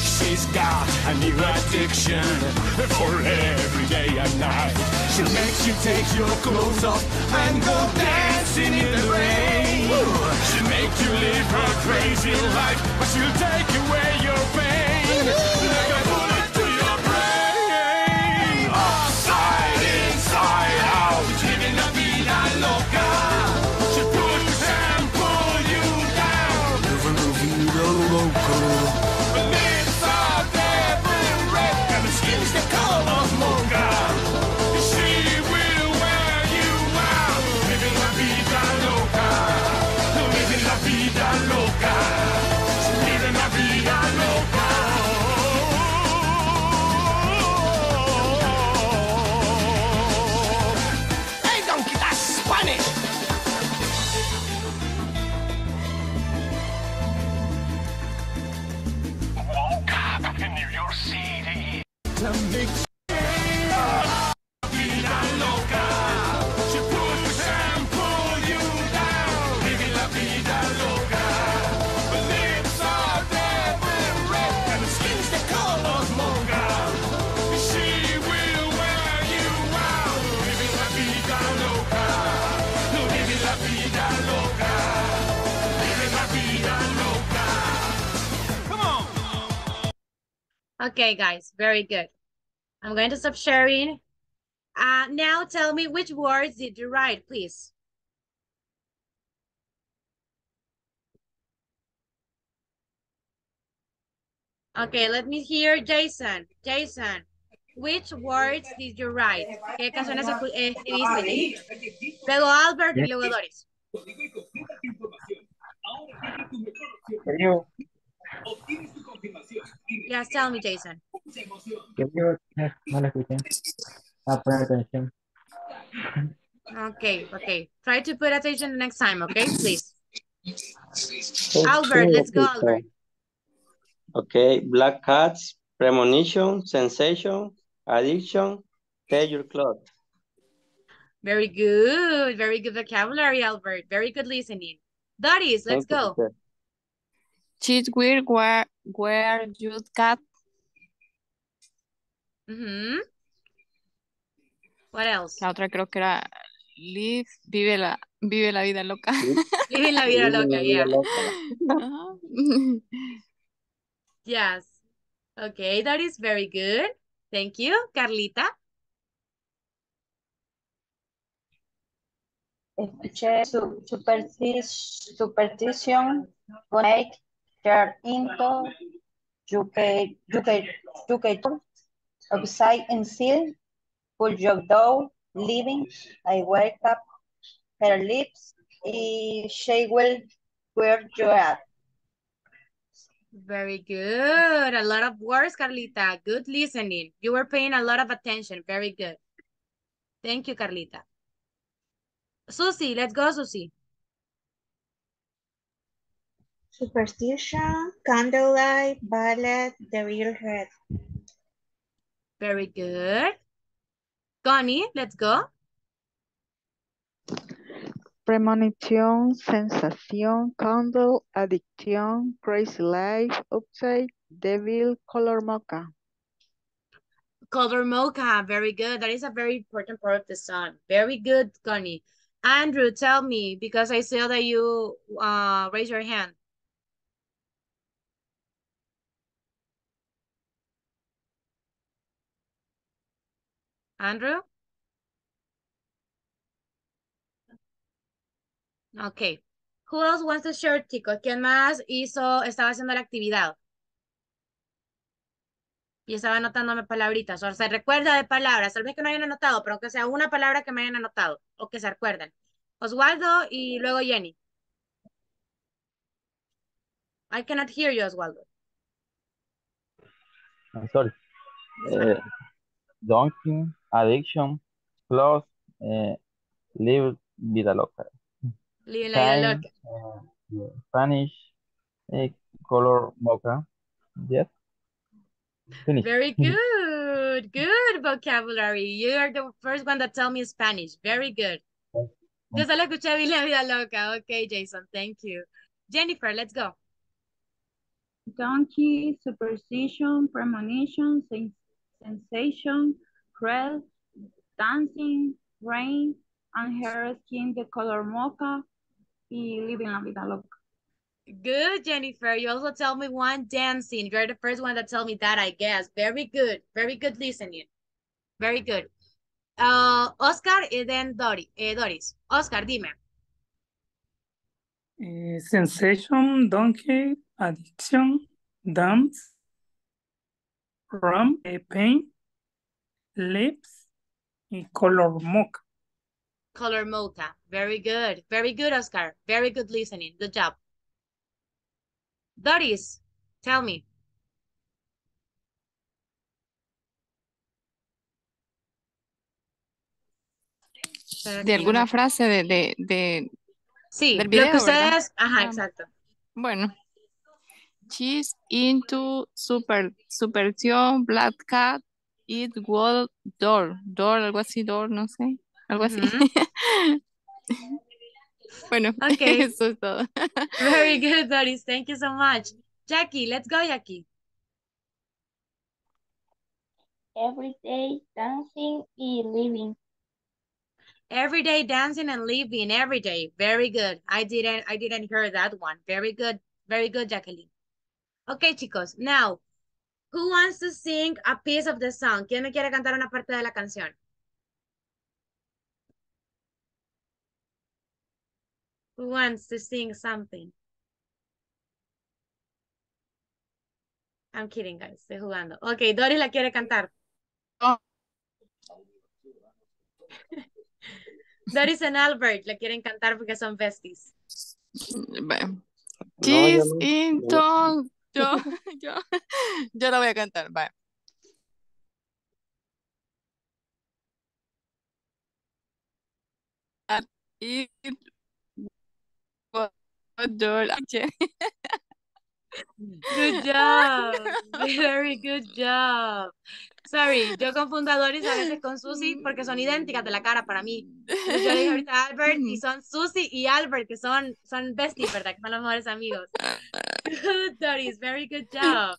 She's got a new addiction for every day and night. She'll make you take your clothes off and go dancing in the rain. She'll make you live her crazy life, but she'll take away your pain. Okay, guys, very good. I'm going to stop sharing. Uh, now tell me which words did you write, please? Okay, let me hear Jason. Jason, Which words did you write? ¿Qué canciones eh, escribiste? Luego Albert y luego Doris. Yes, tell me, Jason. No la escuché. Ah, pon atención. Okay, okay. Try to put attention the next time, okay, please. Albert, let's go, Albert. Okay, black cats, premonition, sensation, addiction, tell your cloth. Very good. Very good vocabulary, Albert. Very good listening. Doris, let's Thank go. teacher. Cheese weird where you cat Mhm. What else? La otra creo que era live, vive la, vive la vida loca. Living la vida loca, vida yeah. Yes. Okay, that is very good. Thank you. Carlita. Escuché su, superstition, superstition, make, turn into, UK, upside and seal, pull your door, living, I wake up, her lips, she will where you at. Very good. A lot of words, Carlita. Good listening. You were paying a lot of attention. Very good. Thank you, Carlita. Susie, let's go, Susie. Superstition, candlelight, ballet, the real head. Very good. Connie, let's go. Premonition, sensación, candle, adicción, crazy life, upside, devil, color mocha. Color mocha. Very good. That is a very important part of the song. Very good, Connie. Andrew, tell me, because I saw that you uh, raise your hand. Andrew? Okay. Who else wants to share, chicos? ¿Quién más hizo, estaba haciendo la actividad? Y estaba anotándome palabritas. O se recuerda de palabras. Tal vez que no hayan anotado, pero aunque sea una palabra que me hayan anotado. O que se recuerden. Oswaldo y luego Jenny. I cannot hear you, Oswaldo. I'm sorry. Eh, donkey, addiction, clothes, eh, live vida loca. Living la vida Time, loca. eh, Spanish, eh, color mocha. Yes. Finish. Very good. Good vocabulary. You are the first one that tell me Spanish. Very good. Yo solo escuché Vive la vida loca. Okay, Jason. Thank you. Jennifer, let's go. Donkey, superstition, premonition, sensation, crest, dancing, rain, and her skin the color mocha, y living la vida loca. Good, Jennifer. You also tell me one dancing. You're the first one that tell me that, I guess. Very good. Very good listening. Very good. Uh, Oscar y then Dori, eh, Doris. Oscar, dime. Eh, sensation, donkey, addiction, dance, rum, eh, pain, lips y color mocha. Color mocha. Very good. Very good, Oscar. Very good listening. Good job. Doris, tell me. De alguna frase de, de, de, Sí, del lo que ¿verdad? ustedes... Ajá, Ah, exacto. Bueno. She's into super, superstition, black cat, it wall door, door, algo así, door, no sé, algo así. Ujú. Bueno, Okay. eso es todo. Very good, Doris. Thank you so much. Jackie, let's go, Jackie. Everyday dancing y living. Every day dancing and living every day. Very good. I didn't I didn't hear that one. Very good. Very good, Jacqueline. Okay, chicos. Now, who wants to sing a piece of the song? ¿Quién me quiere cantar una parte de la canción? Who wants to sing something? I'm kidding, guys. Estoy jugando. Okay, Doris la quiere cantar. Doris and Albert le quieren cantar porque son besties. Bueno. No, Kiss no. in tongue. Yo, yo, yo la voy a cantar. Bye. Y your Good job. Very good job. Sorry, yo confundo a Doris a veces con Susie porque son idénticas de la cara para mí. Yo le dije ahorita a Albert y son Susie y Albert que son, son besties, ¿verdad? Que son los mejores amigos. Good, Doris. Very good job.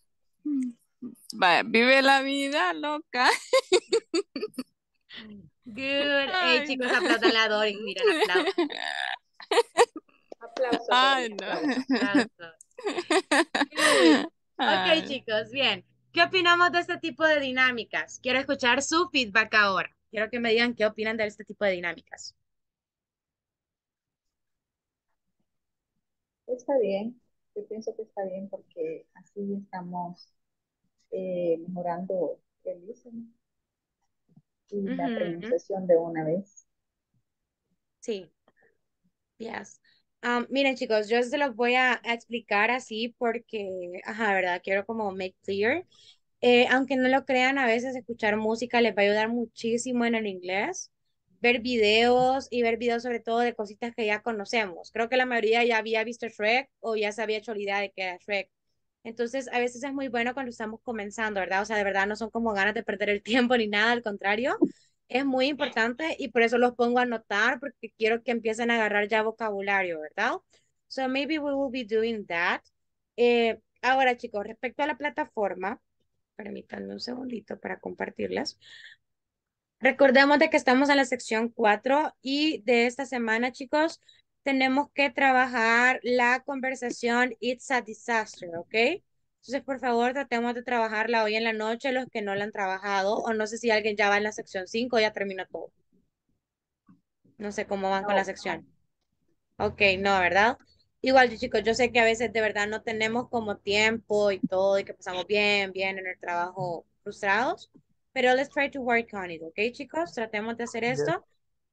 Vaya, vive la vida loca. Good. Hey, Ay, chicos, no. aplaudan a Doris. Miren, aplaudan. Aplausos. Ay, Doris, no. aplausos. Aplausos. Good. Ok, Ay. chicos, bien. ¿Qué opinamos de este tipo de dinámicas? Quiero escuchar su feedback ahora. Quiero que me digan qué opinan de este tipo de dinámicas. Está bien, yo pienso que está bien porque así estamos eh, mejorando el listening y la Ujú. pronunciación de una vez. Sí. Yes. Um, miren, chicos, yo se los voy a, a explicar así porque, ajá, ¿verdad? Quiero como make clear. Eh, aunque no lo crean, a veces escuchar música les va a ayudar muchísimo en el inglés. Ver videos y ver videos sobre todo de cositas que ya conocemos. Creo que la mayoría ya había visto Shrek o ya se había hecho la idea de que era Shrek. Entonces, a veces es muy bueno cuando estamos comenzando, ¿verdad? O sea, de verdad no son como ganas de perder el tiempo ni nada, al contrario. Es muy importante y por eso los pongo a anotar porque quiero que empiecen a agarrar ya vocabulario, ¿verdad? So maybe we will be doing that. Eh, ahora, chicos, respecto a la plataforma, permítanme un segundito para compartirlas. Recordemos de que estamos en la sección 4 y de esta semana, chicos, tenemos que trabajar la conversación It's a Disaster, ¿ok? Entonces, por favor, tratemos de trabajarla hoy en la noche, los que no la han trabajado, o no sé si alguien ya va en la sección 5 o ya terminó todo. No sé cómo van con la sección. Ok, no, ¿verdad? Igual, chicos, yo sé que a veces de verdad no tenemos como tiempo y todo, y que pasamos bien, bien en el trabajo frustrados, pero let's try to work on it, ¿ok, chicos? Tratemos de hacer esto.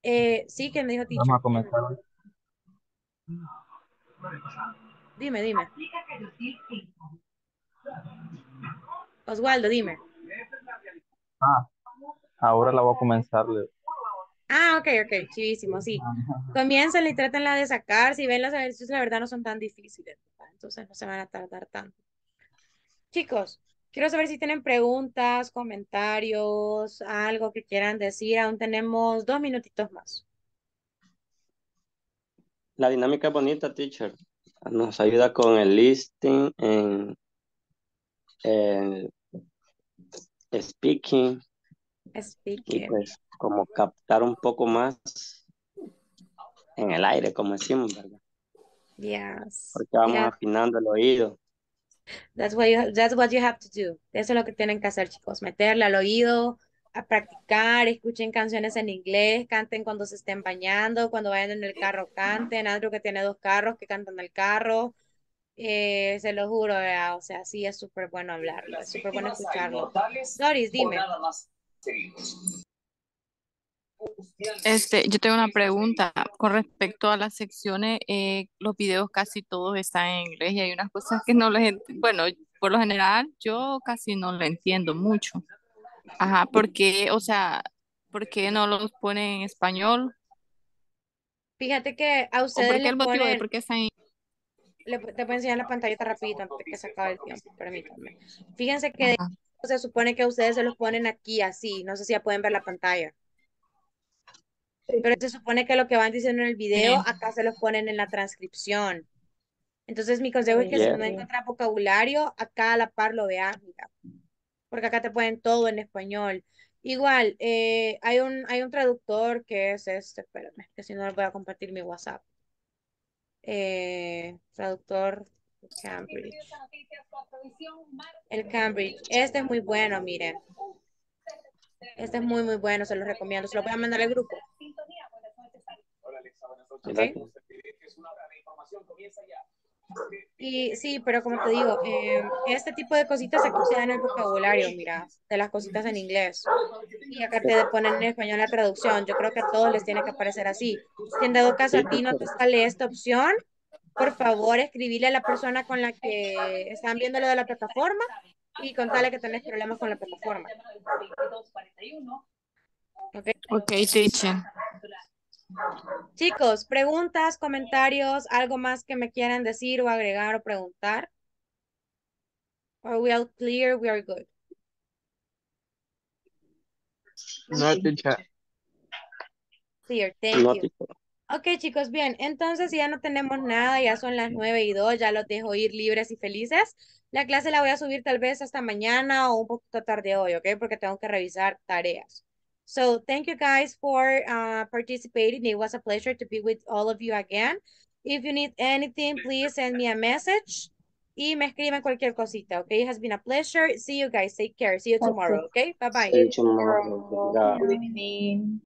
Eh, sí, que me dijo Vamos teacher. a comenzar. Dime, dime. Oswaldo, dime. Ah, ahora la voy a comenzar. Ah, ok, ok, chivísimo, sí. Comienzan y trátenla de sacar. Si ven los ejercicios, la verdad no son tan difíciles, ¿verdad? Entonces no se van a tardar tanto. Chicos, quiero saber si tienen preguntas, comentarios, algo que quieran decir. Aún tenemos dos minutitos más. La dinámica es bonita, teacher. Nos ayuda con el listing, en, en speaking y Speaking. pues como captar un poco más en el aire, como decimos, ¿verdad? Yes. Porque vamos afinando el oído. That's what you, that's what you have to do. Eso es lo que tienen que hacer, chicos. Meterle al oído, a practicar, escuchen canciones en inglés, canten cuando se estén bañando, cuando vayan en el carro, canten. Andrew que tiene dos carros, que cantan en el carro. Eh, se lo juro, ¿verdad? O sea, sí es súper bueno hablarlo, es súper bueno escucharlo. Doris, dime. Este, yo tengo una pregunta con respecto a las secciones. eh, los videos casi todos están en inglés y hay unas cosas que no les Bueno, por lo general yo casi no lo entiendo mucho. Ajá, porque, o sea, ¿por qué no los ponen en español? Fíjate que a ¿O ustedes por qué el motivo de ponen, por qué están en le- te voy a enseñar la pantallita rapidito antes de que se acabe el tiempo, permítanme. Fíjense que Ajá. se supone que a ustedes se los ponen aquí así, no sé si ya pueden ver la pantalla. Pero se supone que lo que van diciendo en el video, acá se los ponen en la transcripción. Entonces, mi consejo es que si no encuentras vocabulario, acá a la par lo veas, mira. Porque acá te ponen todo en español. Igual, eh, hay un, hay un traductor que es este, espérame, que si no les voy a compartir mi WhatsApp. Eh, traductor Cambridge. El Cambridge. Este es muy bueno, miren. Este es muy, muy bueno, se los recomiendo. Se lo voy a mandar al grupo. Y sí, pero como te digo, eh, este tipo de cositas aquí se dan en el vocabulario, mira, de las cositas en inglés. Y acá te ponen en español la traducción. Yo creo que a todos les tiene que aparecer así. Si en dado caso a ti no te sale esta opción, por favor escribirle a la persona con la que están viendo lo de la plataforma y contarle que tenés problemas con la plataforma. Ok, Ok, teacher. Chicos, preguntas, comentarios, algo más que me quieran decir o agregar o preguntar. Are we all clear? We are good. No, teacher. Clear, thank No, you. Ok, chicos, bien. Entonces, si ya no tenemos nada, ya son las nueve y dos, ya los dejo ir libres y felices. La clase la voy a subir tal vez hasta mañana o un poquito tarde hoy, ¿ok? Porque tengo que revisar tareas. So, thank you guys for uh, participating. It was a pleasure to be with all of you again. If you need anything, please send me a message. Y me escriben cualquier cosita, okay? It has been a pleasure. See you guys. Take care. See you tomorrow, okay? Bye-bye. See you tomorrow. Good evening.